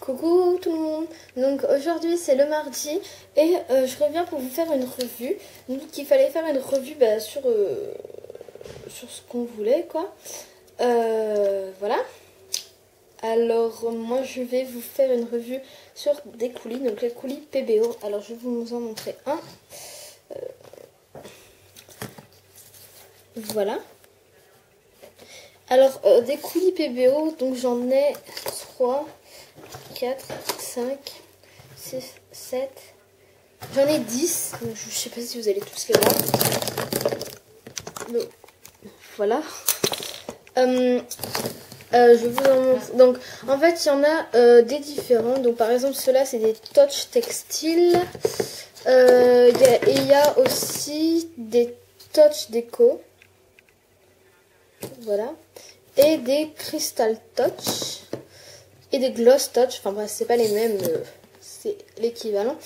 Coucou tout le monde Donc aujourd'hui c'est le mardi et euh, je reviens pour vous faire une revue. Donc il fallait faire une revue bah, sur, euh, sur ce qu'on voulait quoi. Euh, voilà. Alors moi je vais vous faire une revue sur des coulis, donc les coulis PBO. Alors je vais vous en montrer un. voilà. Alors des coulis PBO, donc j'en ai trois. 4, 5, 6, 7. J'en ai 10. je ne sais pas si vous allez tous les voir. voilà. Euh, euh, je vous en montre. Donc, en fait, il y en a euh, des différents. Donc, par exemple, ceux-là, c'est des touch textiles. et il y a aussi des touch déco. Voilà. Et des crystal touch et des gloss touch. Enfin bref, c'est pas les mêmes, euh, c'est l'équivalent.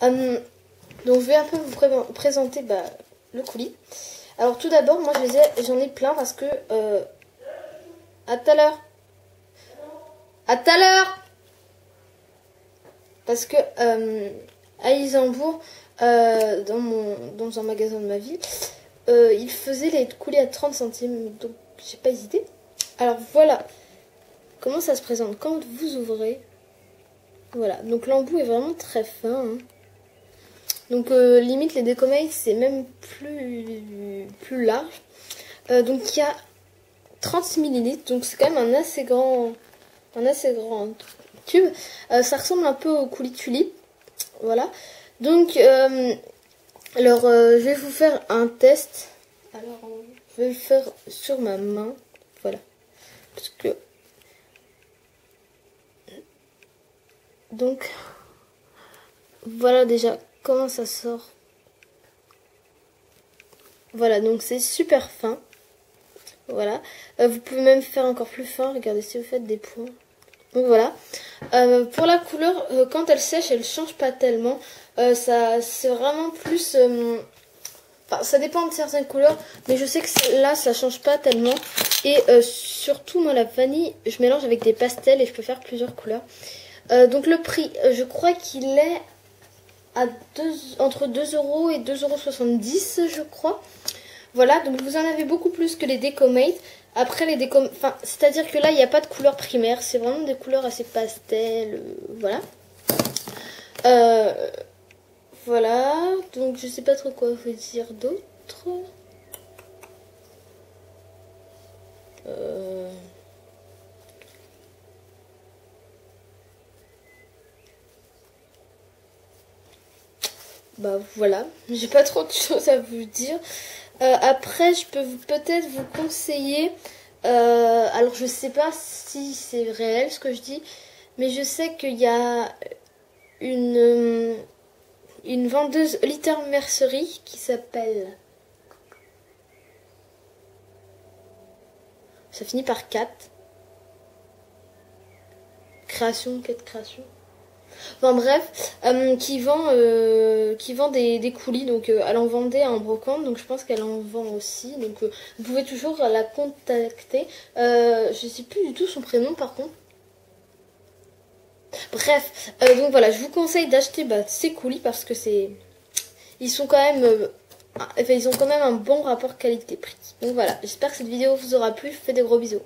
Hum, donc je vais un peu vous présenter bah, le coulis. Alors tout d'abord, moi j'en ai, plein parce que... Euh, à tout à l'heure À tout à l'heure Parce que euh, à Isambourg, dans, mon, dans un magasin de ma ville, il faisait les coulis à 30 centimes. Donc j'ai pas hésité. Alors voilà, Comment ça se présente Quand vous ouvrez, voilà. Donc l'embout est vraiment très fin. Hein. Donc euh, limite les décomates c'est même plus, plus large. Euh, donc il y a 30 ml, donc c'est quand même un assez grand, un assez grand tube. Euh, ça ressemble un peu au coulis tulipe, voilà. Donc alors je vais vous faire un test. Alors je vais le faire sur ma main, voilà, parce que Donc, voilà déjà comment ça sort. Voilà, donc c'est super fin. Voilà. Euh, vous pouvez même faire encore plus fin. Regardez si vous faites des points. Donc voilà. Euh, pour la couleur, euh, quand elle sèche, elle change pas tellement. ça, c'est vraiment plus... Enfin, ça dépend de certaines couleurs, mais je sais que là, ça change pas tellement. Et surtout, moi, la vanille, je mélange avec des pastels et je peux faire plusieurs couleurs. Euh, donc le prix, euh, je crois qu'il est entre 2 euros et 2,70 euros, je crois. Voilà, donc vous en avez beaucoup plus que les Decomate. Après les déco, enfin, c'est-à-dire que là, il n'y a pas de couleur primaire, c'est vraiment des couleurs assez pastel, euh, voilà. voilà, donc je sais pas trop quoi vous dire d'autre. Euh... bah voilà, j'ai pas trop de choses à vous dire. Euh, après, je peux peut-être vous conseiller. Euh, alors, je sais pas si c'est réel ce que je dis, mais je sais qu'il y a une, euh, une vendeuse Litter Mercerie qui s'appelle. Ça finit par 4. Création, quête création. Enfin bref, euh, qui vend, euh, qui vend des, coulis. Donc euh, elle en vendait en brocante, donc je pense qu'elle en vend aussi. Donc vous pouvez toujours la contacter. je sais plus du tout son prénom par contre. Bref, donc voilà, je vous conseille d'acheter bah, ces coulis parce que c'est, ils sont quand même, ils ont quand même un bon rapport qualité-prix. Donc voilà, j'espère que cette vidéo vous aura plu. Je vous fais des gros bisous.